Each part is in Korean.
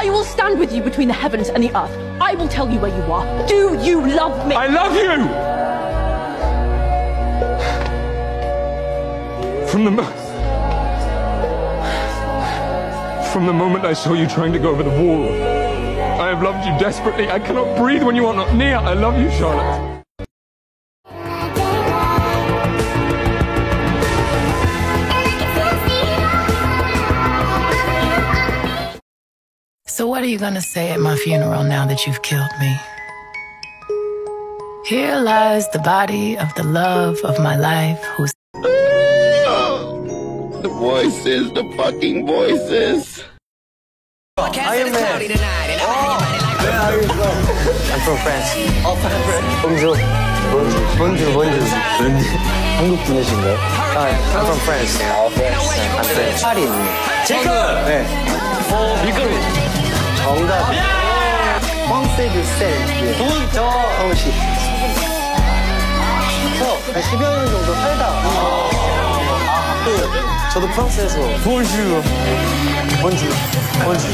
I will stand with you between the heavens and the earth. I will tell you where you are. Do you love me? I love you! From the From the moment I saw you trying to go over the wall, I have loved you desperately. I cannot breathe when you are not near. I love you, Charlotte. So, what are you gonna say at my funeral now that you've killed me? Here lies the body of the love of my life who's. The voices, the fucking voices. Iron Man. Where are you from? I'm from France. Oh, France. bonjour. bonjour, bonjour. 한국 분이신가요? 아, I'm from France. 아, France. I'm French. 파리. 체크! 네. 어, 밀가루. 정답. 황세드 셀. 돈, 저. 성시. 저, 한 10여 년 정도 살다. 아, 그, 저도 프랑스에서. 본슈. 본슈. 본슈.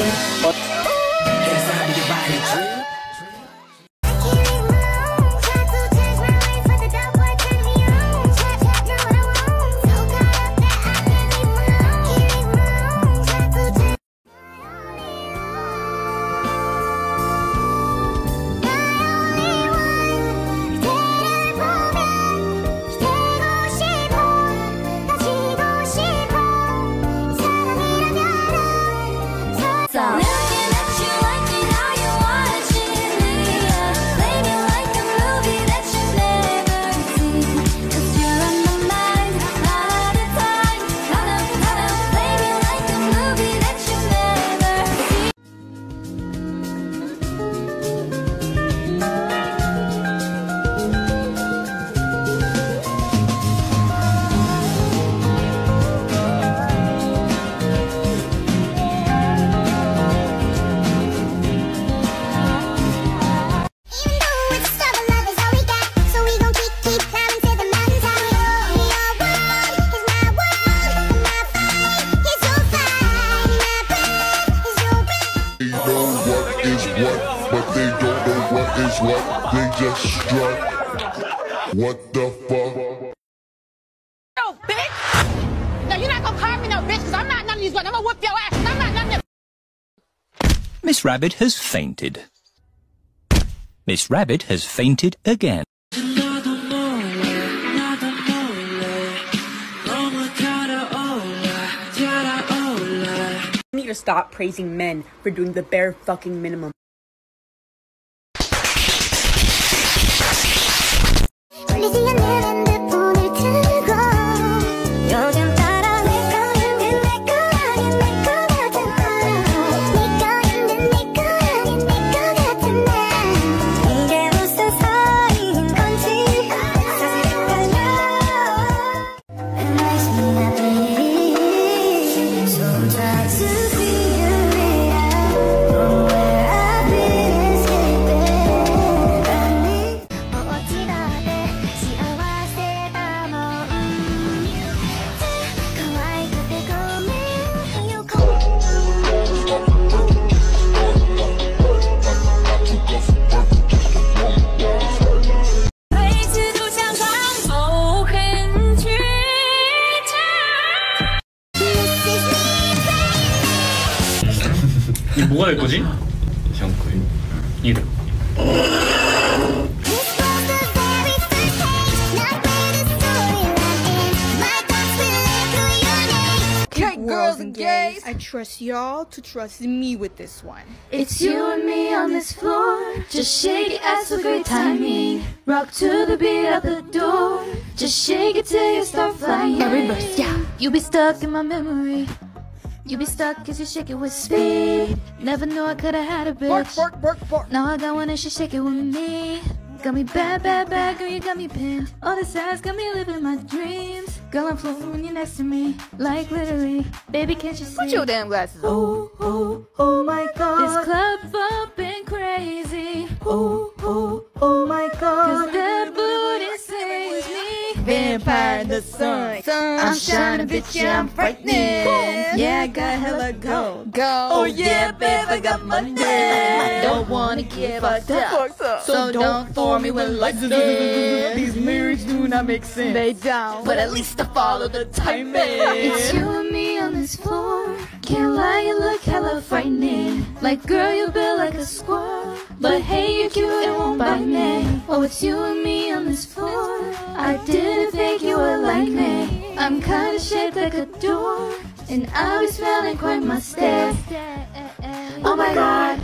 Is what. They just strut. What the fuck? No, bitch! No, you're not gonna call me no bitch, because I'm not none of these ones. I'm gonna whip your ass, I'm not none of them. Miss Rabbit has fainted. Miss Rabbit has fainted again. You need to stop praising men for doing the bare fucking minimum. 뭐가 될 거지? 샹크이 이름 Okay, girls and gays, I trust y'all to trust me with this one. It's you and me on this floor. Just shake it ass for great timing. Rock to the beat out the door. Just shake it till you start flying. reverse, yeah. You be stuck in my memory. You be stuck cause you shake it with speed. Never knew I could've had a bitch. Bark, bark, bark, bark. Now I got one and she shake it with me. Got me bad, bad, bad, girl, you got me pinned. All this ass got me living my dreams. Girl, I'm floating when you're next to me. Like literally. Baby, can't you see? Put your damn glasses on. Oh, oh, oh my god. This club bumping crazy. Oh, oh, oh my god. Cause that booty saves me. Vampire in the sun. sun. I'm shining, bitch, yeah, I'm frightening. Yeah, I got hella gold. Go. Oh yeah, babe, I got money. Don't wanna get fucked up. So don't throw me with lightning. These lyrics do not make sense. They don't. But at least I follow the timing. It's you and me on this floor. Can't lie, you look hella frightening. Like, girl, you built like a squirrel. But hey, you're cute, it won't bite me. Oh, it's you and me on this floor. I didn't think you would like me. I'm kinda shaped like a door. And I'll be smelling quite my stare. Oh my god.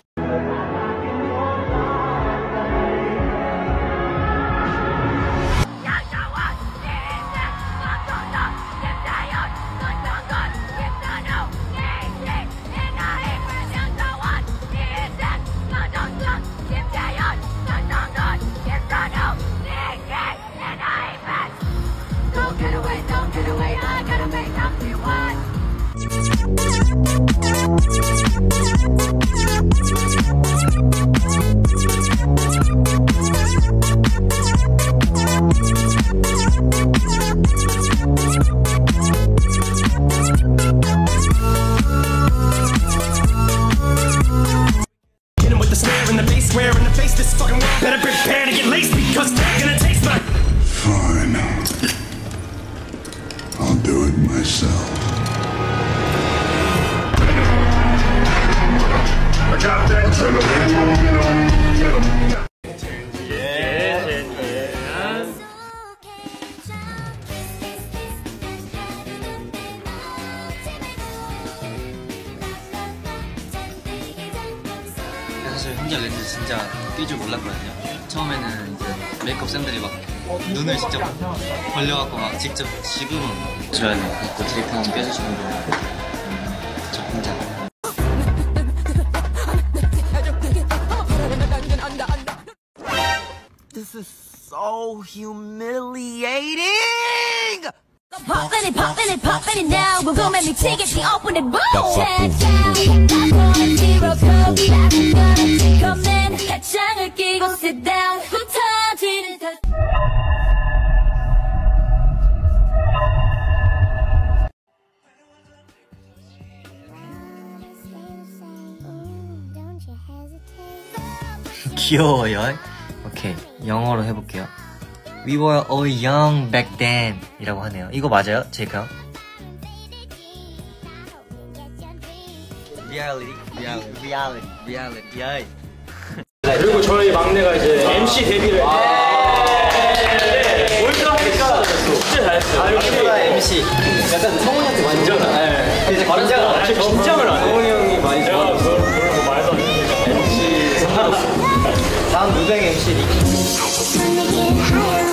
사실 혼자 렌즈 진짜 낄 줄 몰랐거든요. 처음에는 이제 메이크업 쌤들이 막 눈을 직접 벌려갖고 막 직접 지금은 저는 그 드리프 한번 껴주시는 거. 저 혼자. This is so! Poppin' it, poppin' it, poppin' it now. We're gonna make me take it, she open it, boom! Check down, zero come back, gonna take a man. 가창을 끼고 sit down. 흩어지는 듯. 귀여워요. 오케이 영어로 해볼게요. We were all young back then 이라고 하네요. 이거 맞아요? 제가? Reality, reality, reality. 그리고 저희 막내가 이제 MC 데뷔를 올드하니까 진짜 잘했어요. 아, 막내가 MC. 약간 성훈이한테 완전. 네. 이제 긴장을 안 해. 긴장을 안 해. 성훈이 형이 많이 제가 좋아. 그걸 그런 거 말도 안 되니까 MC 상관없어. 다음 누뱅 MC 리. 춤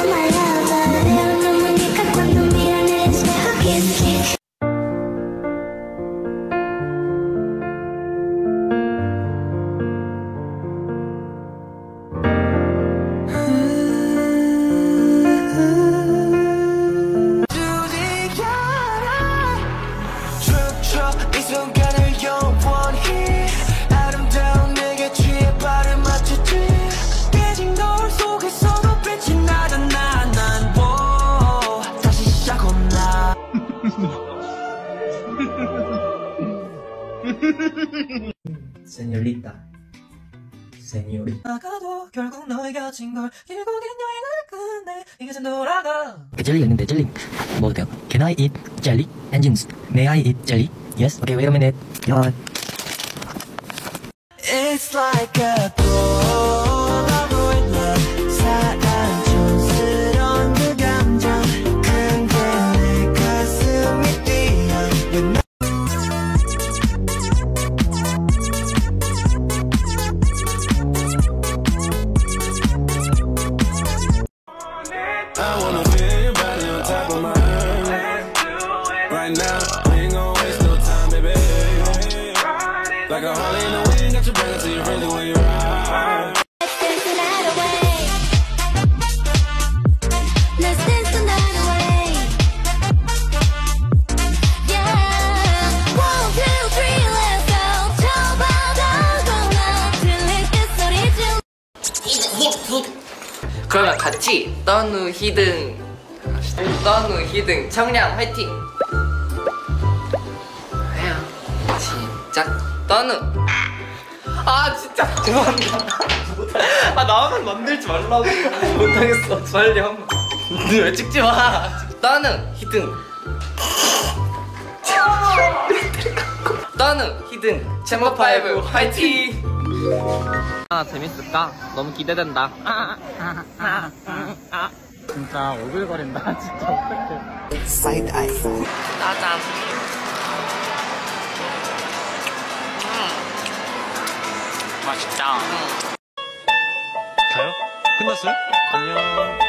세뇨리타. 세뇨리. 나가도 결국 너의 곁인 걸 결국엔 여행을 끝내 이것은 돌아가 젤리 있는데 젤리 먹어도 돼요? Can I eat jelly? Engines. May I eat jelly? Yes. Okay, wait a minute. Yeah. It's like a Like a Harley in the wind, got you banging till you really when you ride. Let's dance the night away. Let's dance the night away. Yeah. One, two, three, let's go. 저바다거나 들릴 때 소리 좀. 그러면 같이 떤후 히든. 떠누 히든 청량 화이팅 아야 진짜 떠누 아 진짜. 죄송합니다. 아 나만 만들지 말라고. 못하겠어. 빨리 한 번. 왜 찍지 마. 떠누 hidden. 떠누 hidden. Chamber Five 화이팅. 아 재밌을까? 너무 기대된다. 진짜 오글거린다 진짜. 어떡해 사이드 아이 짜잔 맛있다 가요? 끝났어요? 안녕